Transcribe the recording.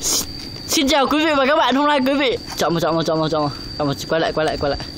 Xin chào quý vị và các bạn, hôm nay quý vị chọn một chọn một chọn một chọn một. Chọn một quay lại quay lại quay lại.